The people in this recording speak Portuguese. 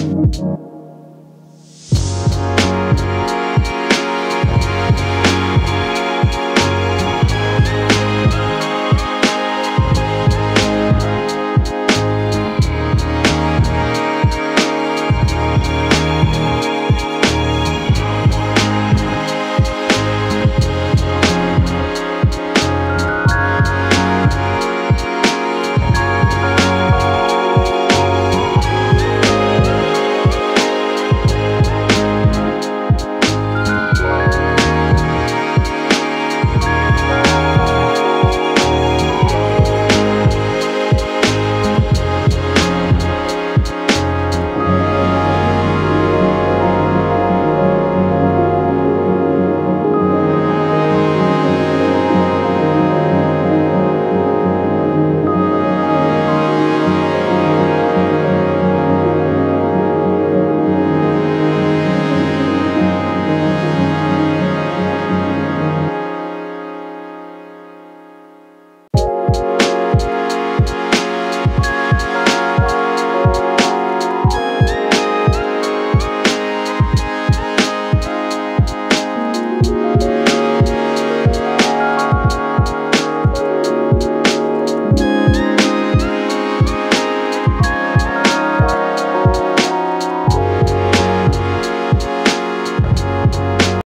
Música